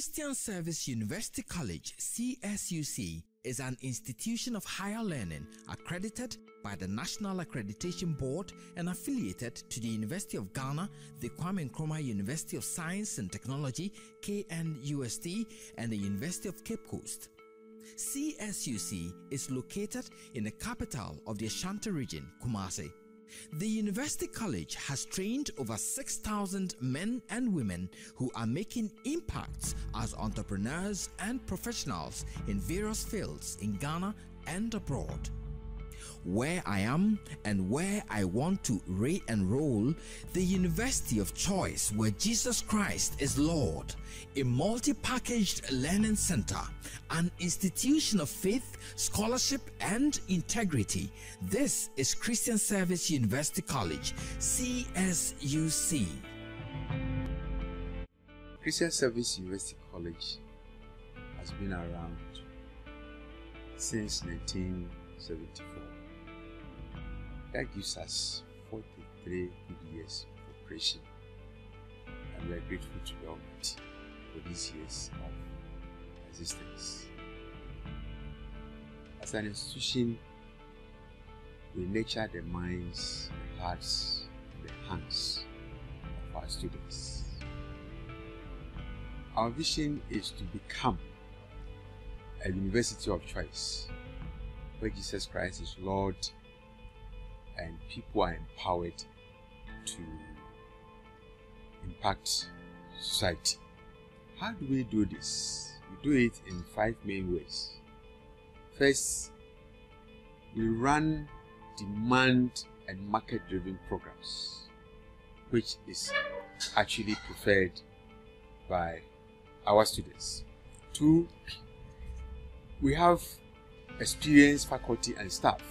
Christian Service University College, CSUC, is an institution of higher learning accredited by the National Accreditation Board and affiliated to the University of Ghana, the Kwame Nkrumah University of Science and Technology, KNUST, and the University of Cape Coast. CSUC is located in the capital of the Ashanti region, Kumasi. The University College has trained over 6,000 men and women who are making impacts as entrepreneurs and professionals in various fields in Ghana and abroad where I am and where I want to re enroll, the university of choice where Jesus Christ is Lord, a multi packaged learning center, an institution of faith, scholarship, and integrity. This is Christian Service University College, CSUC. Christian Service University College has been around since 1974 that gives us 43 good years of operation. And we are grateful to the Almighty for these years of existence. As an institution, we nurture the minds, the hearts, the hands of our students. Our vision is to become a university of choice where Jesus Christ is Lord and people are empowered to impact society. How do we do this? We do it in five main ways. First, we run demand and market driven programs, which is actually preferred by our students. Two, we have experienced faculty and staff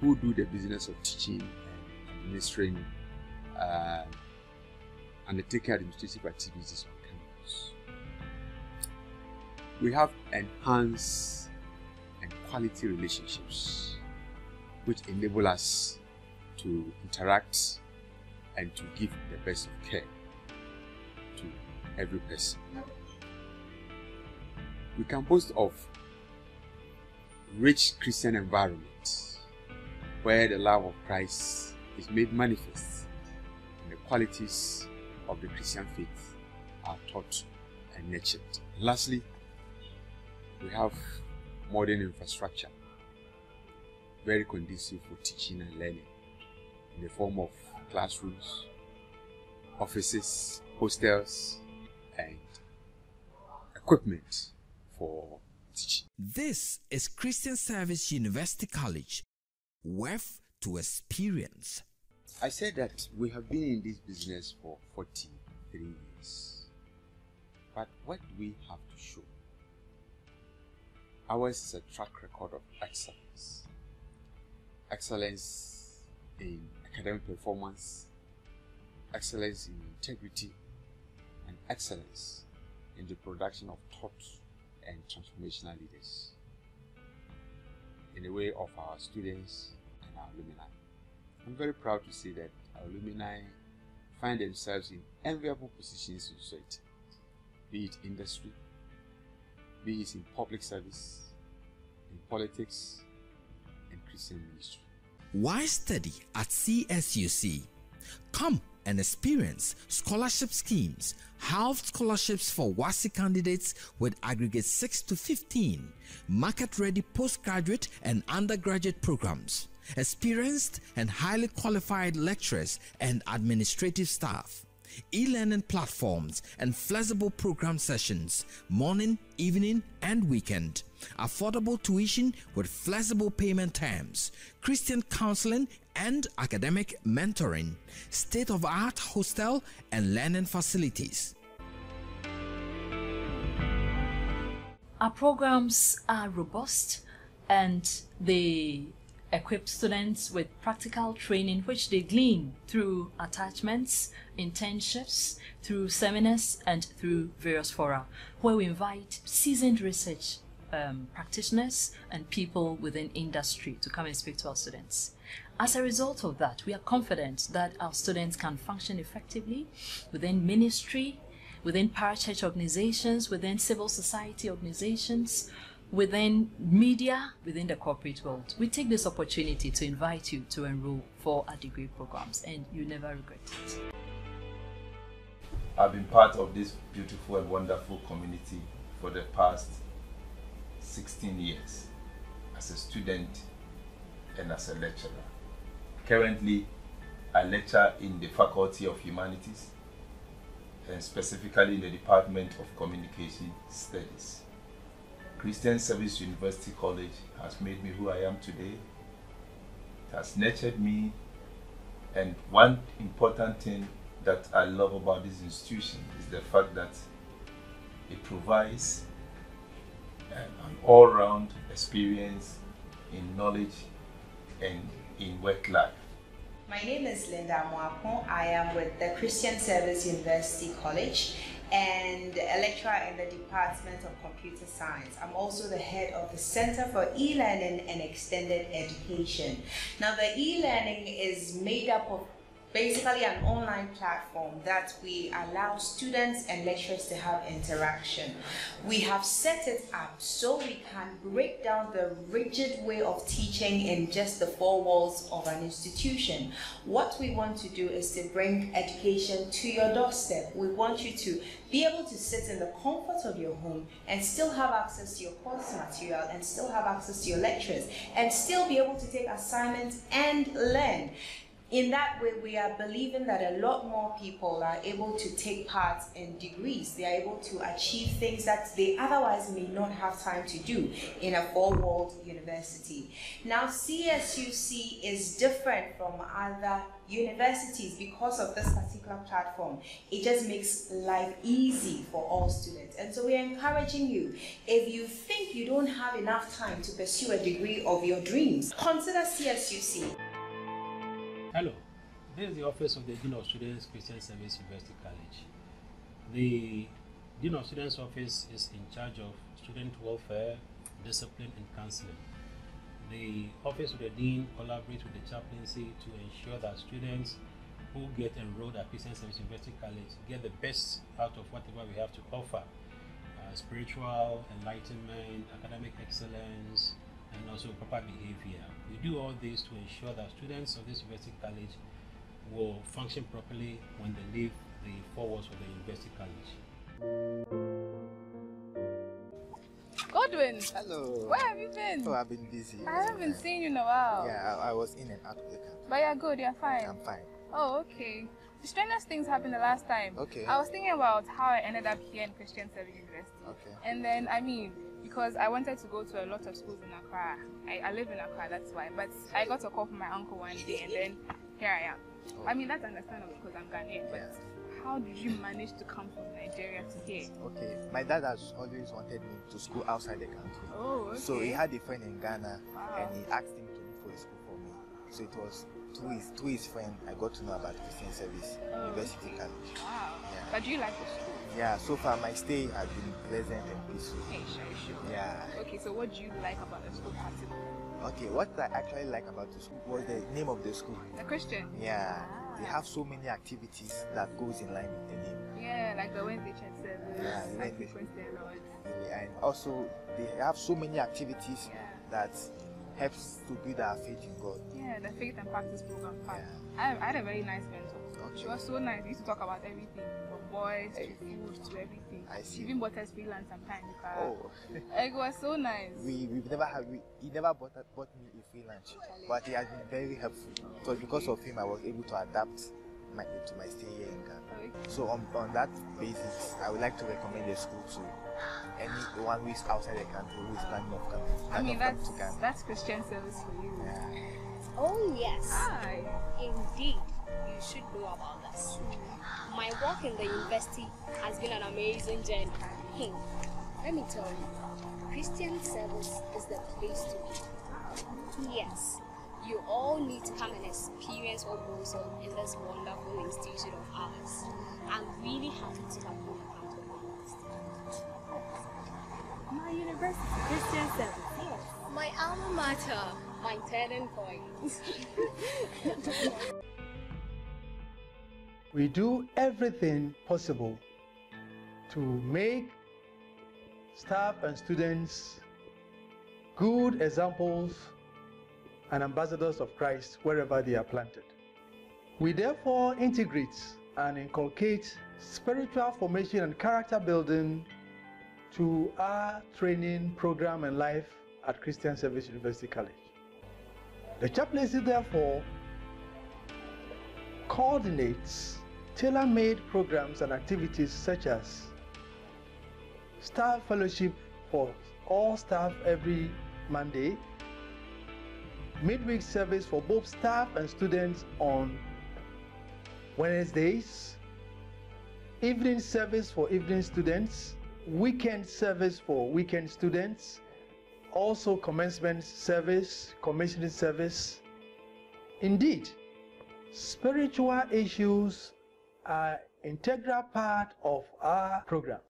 who do the business of teaching and administering uh, undertaking administrative activities on campus. We have enhanced and quality relationships which enable us to interact and to give the best of care to every person. We can boast of rich Christian environment where the love of Christ is made manifest and the qualities of the Christian faith are taught and nurtured. Lastly, we have modern infrastructure very conducive for teaching and learning in the form of classrooms, offices, hostels, and equipment for teaching. This is Christian Service University College worth to experience. I said that we have been in this business for 43 years. But what do we have to show? Ours is a track record of excellence. Excellence in academic performance, excellence in integrity, and excellence in the production of thought and transformational leaders in the way of our students and our alumni. I'm very proud to say that our alumni find themselves in enviable positions in society, be it industry, be it in public service, in politics, and Christian ministry. Why study at CSUC? Come and experience scholarship schemes, half scholarships for WASSCE candidates with aggregate 6 to 15, market ready postgraduate and undergraduate programs, experienced and highly qualified lecturers and administrative staff e-learning platforms and flexible program sessions morning evening and weekend affordable tuition with flexible payment terms christian counseling and academic mentoring state-of-art hostel and learning facilities our programs are robust and they equip students with practical training which they glean through attachments, internships, through seminars, and through various fora, where we invite seasoned research um, practitioners and people within industry to come and speak to our students. As a result of that, we are confident that our students can function effectively within ministry, within parachurch organizations, within civil society organizations, within media, within the corporate world. We take this opportunity to invite you to enroll for our degree programs, and you never regret it. I've been part of this beautiful and wonderful community for the past 16 years as a student and as a lecturer. Currently, I lecture in the Faculty of Humanities and specifically in the Department of Communication Studies. Christian Service University College has made me who I am today. It has nurtured me, and one important thing that I love about this institution is the fact that it provides an, an all-round experience in knowledge and in work life. My name is Linda Mwapon. I am with the Christian Service University College and a lecturer in the Department of Computer Science. I'm also the head of the Center for E-Learning and Extended Education. Now the e-learning is made up of basically an online platform that we allow students and lecturers to have interaction. We have set it up so we can break down the rigid way of teaching in just the four walls of an institution. What we want to do is to bring education to your doorstep. We want you to be able to sit in the comfort of your home and still have access to your course material and still have access to your lectures and still be able to take assignments and learn in that way, we are believing that a lot more people are able to take part in degrees. They are able to achieve things that they otherwise may not have time to do in a four-walled university. Now, CSUC is different from other universities because of this particular platform. It just makes life easy for all students. And so we are encouraging you, if you think you don't have enough time to pursue a degree of your dreams, consider CSUC. Hello, this is the office of the Dean of Students, Christian Service University College. The Dean of Students office is in charge of student welfare, discipline, and counseling. The office of the Dean collaborates with the chaplaincy to ensure that students who get enrolled at Christian Service University College get the best out of whatever we have to offer. Uh, spiritual enlightenment, academic excellence, and also proper behavior. We do all this to ensure that students of this university college will function properly when they leave the four walls of the university college. Godwin! Hello. Where have you been? Oh, I've been busy. I haven't seen you in a while. Yeah, I, I, was in and out of the country. But you're good, you're fine. I'm fine. Oh, okay. The strangest things happened the last time. Okay. I was thinking about how I ended up here in Christian Service University. Okay. And then, I mean, because I wanted to go to a lot of schools in Accra. I, I live in Accra, that's why. But I got a call from my uncle one day, and then here I am. Oh. I mean, that's understandable because I'm Ghanaian, but how did you manage to come from Nigeria to here? Okay, my dad has always wanted me to school outside the country. Oh, okay. So he had a friend in Ghana, wow. and he asked him to look for a school for me. So it was through his, through his friend I got to know about Christian Service oh, University. College. Wow. Yeah. But do you like the school? Yeah, so far my stay has been pleasant and peaceful. Hey, sure, sure. Yeah. Okay, so what do you like about the school particularly? Okay, what I actually like about the school was the name of the school. The Christian. Yeah. Ah. They have so many activities that goes in line with the name. Yeah, like the Wednesday church service, yeah, like a lot. Yeah, and also they have so many activities yeah. that helps to build our faith in God. Yeah, the faith and practice program part. Yeah. I, I had a very nice mentor. Okay. She was so nice. We used to talk about everything from boys to food to everything. I see. Even bought us freelance sometimes. Oh. it was so nice. We we've never had we he never bought bought me a free lunch, but he has been very helpful. So because of him, I was able to adapt my to my stay here in Ghana. Okay. So on on that basis, I would like to recommend the school to anyone who is outside the country who is planning of coming. I mean that's that's Christian service for you. Yeah. Oh yes. Hi. Indeed, you should know about this. My work in the university has been an amazing journey. Hey, let me tell you, Christian service is the place to be. Yes, you all need to come and experience what goes on in this wonderful institution of ours. I'm really happy to have you My university, Christian service, yes. My alma mater, my turning point. We do everything possible to make staff and students good examples and ambassadors of Christ wherever they are planted. We therefore integrate and inculcate spiritual formation and character building to our training program and life at Christian Service University College. The chaplaincy, therefore, coordinates tailor made programs and activities such as staff fellowship for all staff every Monday, midweek service for both staff and students on Wednesdays, evening service for evening students, weekend service for weekend students, also commencement service, commissioning service. Indeed, spiritual issues are integral part of our program.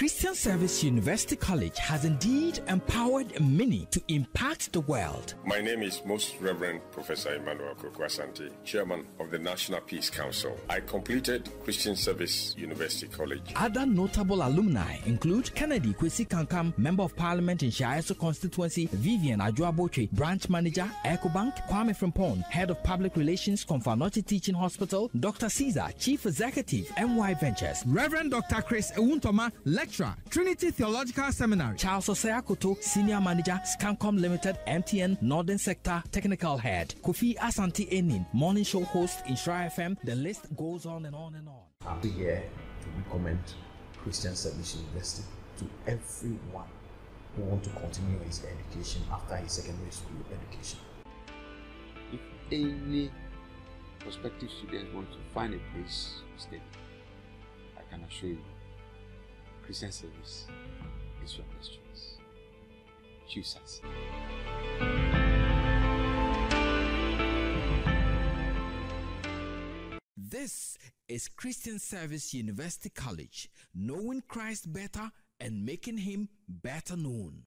Christian Service University College has indeed empowered many to impact the world. My name is Most Reverend Professor Emmanuel Kokwasante, Chairman of the National Peace Council. I completed Christian Service University College. Other notable alumni include Kennedy Kwesi Kankam, Member of Parliament in Shiaso constituency, Vivian Ajuaboche, Branch Manager, EcoBank, Kwame Frimpong, Head of Public Relations, Komfo Teaching Hospital, Dr. Caesar, Chief Executive, MY Ventures, Reverend Dr. Chris Ewuntoma, Lecturer Lecturer, Trinity Theological Seminary. Charles Oseakoto, Senior Manager, Scancom Limited, MTN, Northern Sector, Technical Head. Kofi Asante Enin, Morning Show Host, Insura FM. The list goes on and on and on. I'm here to recommend Christian Service University to everyone who want to continue his education after his secondary school education. If any prospective students want to find a place to stay, I can assure you Christian service is your best choice. Choose us. This is Christian Service University College, knowing Christ better and making him better known.